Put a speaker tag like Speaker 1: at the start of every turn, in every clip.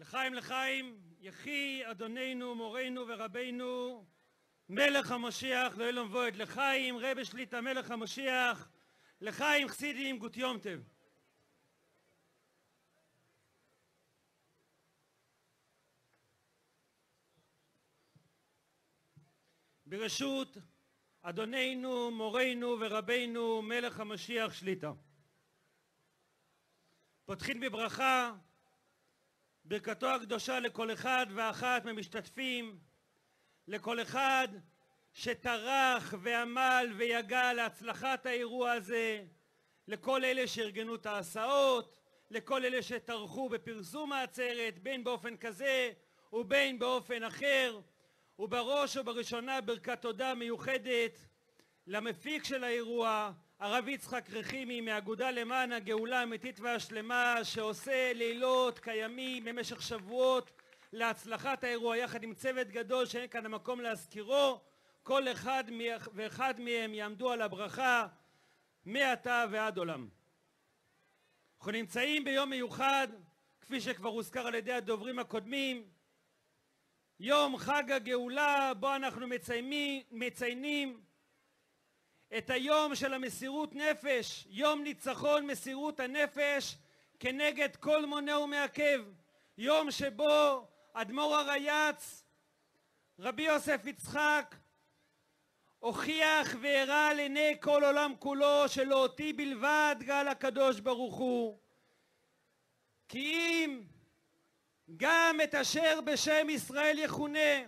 Speaker 1: לחיים לחיים, יחי אדוננו, מורנו ורבנו, מלך המשיח, לאלום ועד, לחיים, רבי שליטה, מלך המשיח, לחיים חסידים, גות יום טב. ברשות אדוננו, מורנו ורבנו, מלך המשיח שליטה. פותחים בברכה, ברכתו הקדושה לכל אחד ואחת מהמשתתפים, לכל אחד שטרח ועמל ויגע להצלחת האירוע הזה, לכל אלה שארגנו את ההסעות, לכל אלה שטרחו בפרסום העצרת, בין באופן כזה ובין באופן אחר, ובראש ובראשונה ברכת תודה מיוחדת למפיק של האירוע, הרב יצחק רחימי מהאגודה למען הגאולה האמיתית והשלמה שעושה לילות כימים במשך שבועות להצלחת האירוע יחד עם צוות גדול שאין כאן המקום להזכירו כל אחד ואחד מהם יעמדו על הברכה מעתה ועד עולם. אנחנו נמצאים ביום מיוחד כפי שכבר הוזכר על ידי הדוברים הקודמים יום חג הגאולה בו אנחנו מציינים, מציינים את היום של המסירות נפש, יום ניצחון מסירות הנפש כנגד כל מונה ומעכב, יום שבו אדמו"ר הרייץ, רבי יוסף יצחק, הוכיח והראה לעיני כל עולם כולו שלא אותי בלבד גל הקדוש ברוך הוא. כי אם גם את אשר בשם ישראל יכונה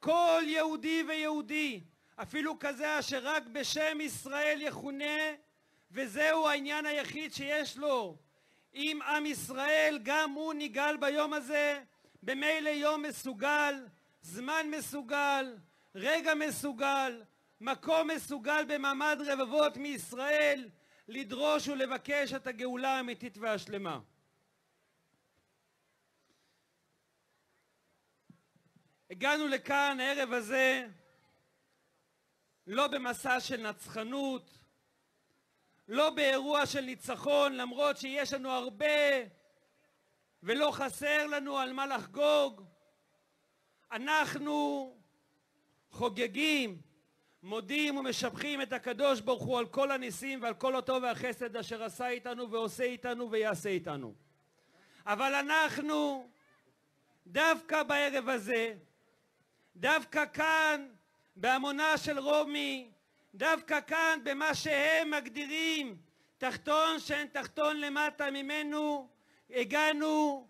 Speaker 1: כל יהודי ויהודי אפילו כזה אשר רק בשם ישראל יכונה וזהו העניין היחיד שיש לו אם עם ישראל גם הוא נגאל ביום הזה במילא יום מסוגל, זמן מסוגל, רגע מסוגל, מקום מסוגל במעמד רבבות מישראל לדרוש ולבקש את הגאולה האמיתית והשלמה. הגענו לכאן הערב הזה לא במסע של נצחנות, לא באירוע של ניצחון, למרות שיש לנו הרבה ולא חסר לנו על מה לחגוג. אנחנו חוגגים, מודים ומשבחים את הקדוש ברוך הוא על כל הניסים ועל כל הטוב והחסד אשר עשה איתנו ועושה איתנו ויעשה איתנו. אבל אנחנו דווקא בערב הזה, דווקא כאן בהמונה של רומי, דווקא כאן במה שהם מגדירים תחתון שאין תחתון למטה ממנו, הגענו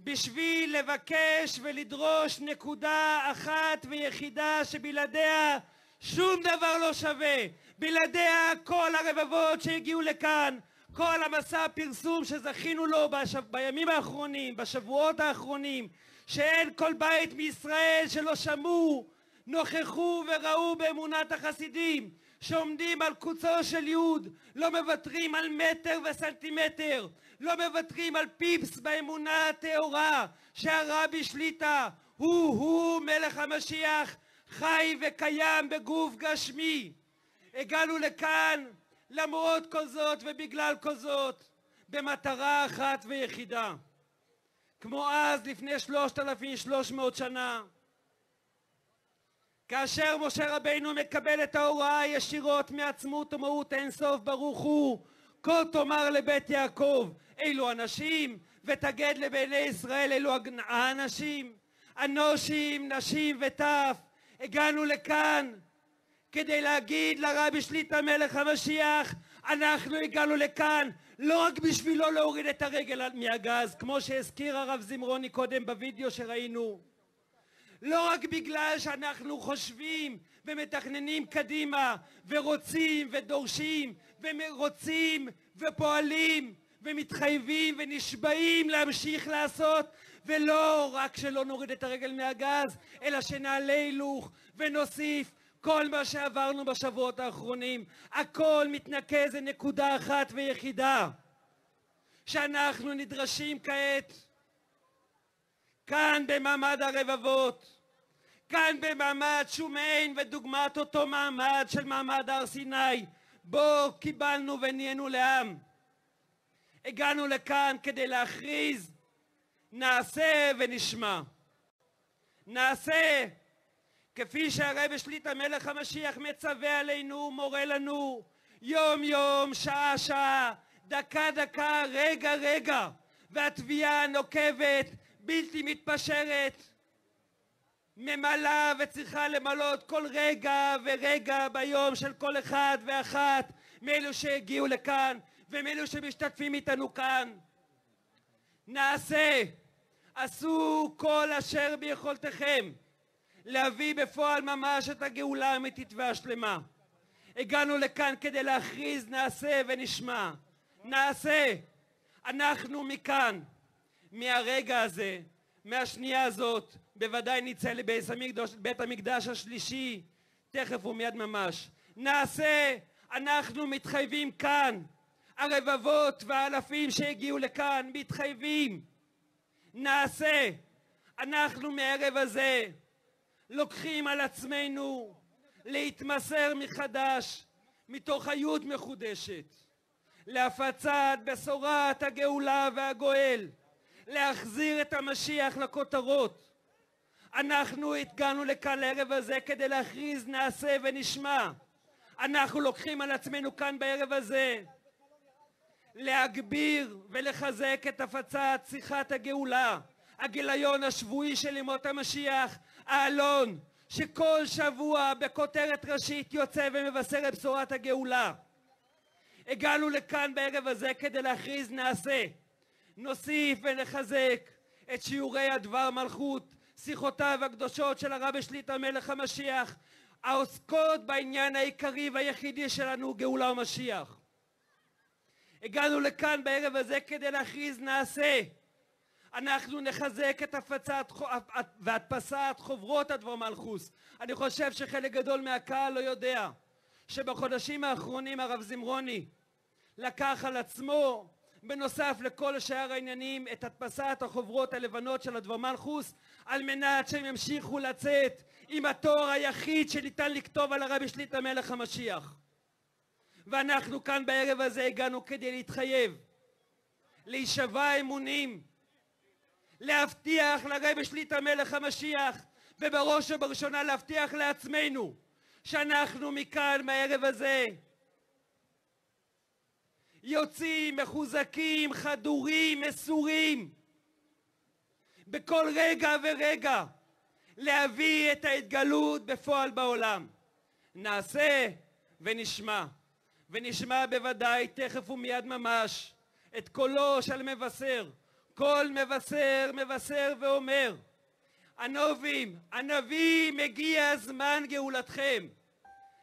Speaker 1: בשביל לבקש ולדרוש נקודה אחת ויחידה שבלעדיה שום דבר לא שווה. בלעדיה כל הרבבות שהגיעו לכאן, כל המסע הפרסום שזכינו לו בשב... בימים האחרונים, בשבועות האחרונים, שאין כל בית מישראל שלא שמעו נוכחו וראו באמונת החסידים שעומדים על קוצו של יוד, לא מוותרים על מטר וסנטימטר, לא מוותרים על פיפס באמונה הטהורה שהרבי שליטה הוא-הוא מלך המשיח חי וקיים בגוף גשמי. הגענו לכאן למרות כל זאת ובגלל כל זאת במטרה אחת ויחידה. כמו אז לפני שלושת אלפים שלוש מאות שנה כאשר משה רבינו מקבל את ההוראה ישירות מעצמות ומהות אינסוף ברוך הוא כה תאמר לבית יעקב אלו אנשים ותגד לבני ישראל אלו האנשים אנושים נשים וטף הגענו לכאן כדי להגיד לרבי שליטה מלך המשיח אנחנו הגענו לכאן לא רק בשבילו להוריד את הרגל מהגז כמו שהזכיר הרב זמרוני קודם בווידאו שראינו לא רק בגלל שאנחנו חושבים ומתכננים קדימה ורוצים ודורשים ורוצים ופועלים ומתחייבים ונשבעים להמשיך לעשות ולא רק שלא נוריד את הרגל מהגז אלא שנעלה הילוך ונוסיף כל מה שעברנו בשבועות האחרונים. הכל מתנקז לנקודה אחת ויחידה שאנחנו נדרשים כעת כאן במעמד הרבבות כאן במעמד שהוא מעין ודוגמת אותו מעמד של מעמד הר סיני בו קיבלנו ונהיינו לעם הגענו לכאן כדי להכריז נעשה ונשמע. נעשה כפי שהרבי שליט"א מלך המשיח מצווה עלינו, מורה לנו, יום יום, שעה שעה, דקה דקה, רגע רגע, והתביעה הנוקבת, בלתי מתפשרת, ממלאה וצריכה למלות כל רגע ורגע ביום של כל אחד ואחת מאלו שהגיעו לכאן ומאלו שמשתתפים איתנו כאן. נעשה, עשו כל אשר ביכולתכם להביא בפועל ממש את הגאולה האמיתית והשלמה. הגענו לכאן כדי להכריז נעשה ונשמע. נעשה. אנחנו מכאן, מהרגע הזה, מהשנייה הזאת, בוודאי נצא לבית המקדש השלישי, תכף ומיד ממש. נעשה, אנחנו מתחייבים כאן, הרבבות והאלפים שהגיעו לכאן מתחייבים. נעשה, אנחנו מערב הזה לוקחים על עצמנו להתמסר מחדש מתוך חיות מחודשת להפצת בשורת הגאולה והגואל להחזיר את המשיח לכותרות אנחנו הגענו לכאן לערב הזה כדי להכריז נעשה ונשמע אנחנו לוקחים על עצמנו כאן בערב הזה להגביר ולחזק את הפצת שיחת הגאולה הגיליון השבועי של ימות המשיח העלון שכל שבוע בכותרת ראשית יוצא ומבשר את בשורת הגאולה. הגענו לכאן בערב הזה כדי להכריז נעשה. נוסיף ונחזק את שיעורי הדבר מלכות, שיחותיו הקדושות של הרבי שליט"א מלך המשיח, העוסקות בעניין העיקרי והיחידי שלנו, גאולה ומשיח. הגענו לכאן בערב הזה כדי להכריז נעשה. אנחנו נחזק את הפצת והדפסת חוברות הדבר מלכוס. אני חושב שחלק גדול מהקהל לא יודע שבחודשים האחרונים הרב זמרוני לקח על עצמו בנוסף לכל שאר העניינים את הדפסת החוברות הלבנות של הדבר מלכוס על מנת שהם ימשיכו לצאת עם התואר היחיד שניתן לכתוב על הרבי שליט"א מלך המשיח. ואנחנו כאן בערב הזה הגענו כדי להתחייב להישבע אמונים להבטיח לרבי שליט"א מלך המשיח ובראש ובראשונה להבטיח לעצמנו שאנחנו מכאן מהערב הזה יוצאים מחוזקים, חדורים, מסורים. בכל רגע ורגע להביא את ההתגלות בפועל בעולם. נעשה ונשמע, ונשמע בוודאי תכף ומיד ממש את קולו של מבשר. כל מבשר מבשר ואומר הנובים, הנביא מגיע זמן גאולתכם.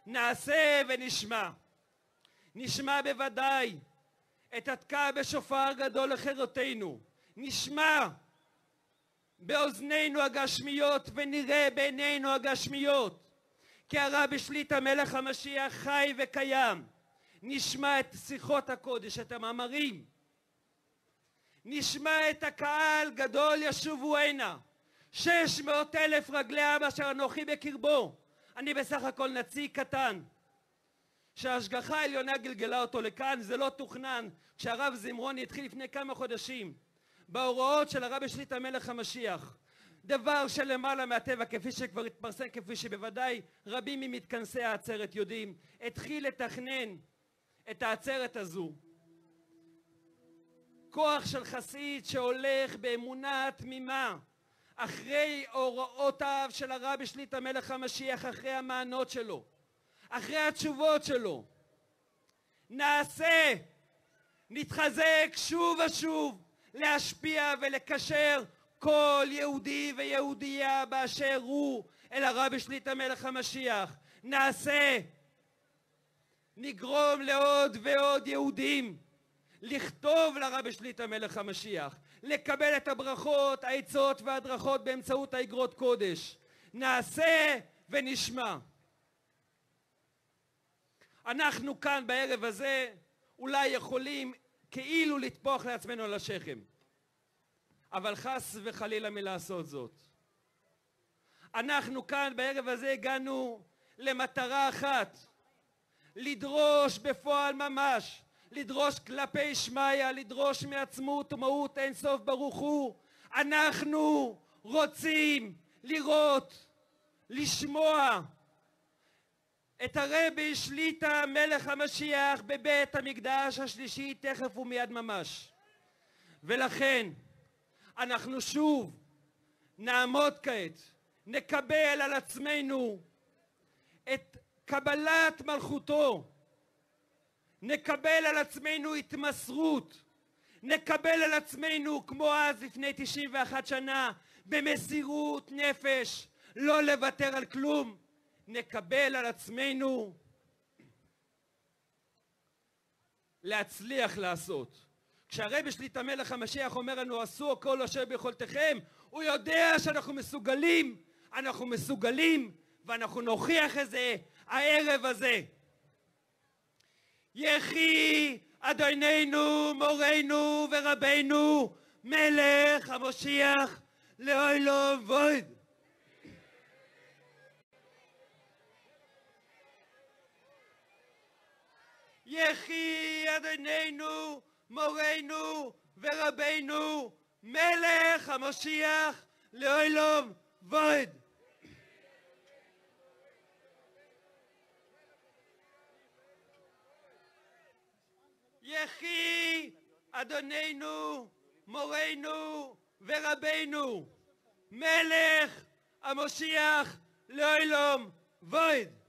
Speaker 1: נעשה ונשמע נשמע בוודאי את התקע בשופר גדול לחירותנו נשמע באוזנינו הגשמיות ונראה בעינינו הגשמיות. כי הרבי שליט"א מלך המשיח חי וקיים. נשמע את שיחות הקודש, את המאמרים. נשמע את הקהל גדול ישובו הנה. שש מאות אלף רגלי עם אשר אנוכי בקרבו. אני בסך הכל נציג קטן שההשגחה העליונה גלגלה אותו לכאן זה לא תוכנן כשהרב זמרוני התחיל לפני כמה חודשים בהוראות של הרבי שליט"א מלך המשיח. דבר שלמעלה מהטבע כפי שכבר התפרסם כפי שבוודאי רבים ממתכנסי העצרת יודעים התחיל לתכנן את העצרת הזו. כוח של חסיד שהולך באמונה תמימה אחרי הוראותיו של הרבי שליט"א מלך המשיח, אחרי המענות שלו, אחרי התשובות שלו. נעשה, נתחזק שוב ושוב להשפיע ולקשר כל יהודי ויהודייה באשר הוא אל הרבי שליט"א מלך המשיח. נעשה, נגרום לעוד ועוד יהודים לכתוב לרבי שליט"א מלך המשיח, לקבל את הברכות, העצות וההדרכות באמצעות האגרות קודש. נעשה ונשמע. אנחנו כאן בערב הזה אולי יכולים כאילו לטפוח לעצמנו על השכם, אבל חס וחלילה מלעשות זאת. אנחנו כאן בערב הזה הגענו למטרה אחת, לדרוש בפועל ממש לדרוש כלפי שמיא, לדרוש מעצמות ומהות אין סוף ברוך הוא. אנחנו רוצים לראות, לשמוע את הרבי שליטה מלך המשיח בבית המקדש השלישי תכף ומיד ממש. ולכן אנחנו שוב נעמוד כעת, נקבל על עצמנו את קבלת מלכותו, נקבל על עצמנו התמסרות, נקבל על עצמנו כמו אז לפני 91 שנה במסירות נפש, לא לוותר על כלום, נקבל על עצמנו להצליח לעשות. כשהרבי שליטה מלך המשיח אומר לנו עשו כל אשר ביכולתכם, הוא יודע שאנחנו מסוגלים, אנחנו מסוגלים ואנחנו נוכיח את זה הערב הזה. יחי אדוננו, מורנו ורבנו, מלך המשיח לאוילום וויד. יחי אדוננו, מורנו ורבנו, מלך המשיח לאוילום וויד. יחי אדוננו, מורנו ורבנו, מלך המשיח לאוילום וויד.